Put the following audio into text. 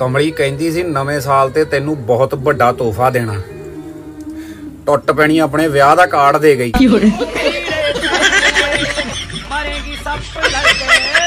ਕਮਲੀ ਕਹਿੰਦੀ ਸੀ ਨਵੇਂ ਸਾਲ ਤੇ ਤੈਨੂੰ ਬਹੁਤ ਵੱਡਾ ਤੋਹਫਾ ਦੇਣਾ। ਟੁੱਟ ਪੈਣੀ ਆਪਣੇ ਵਿਆਹ ਦਾ ਕਾਰਡ ਦੇ ਗਈ। मरेगी सब लड़के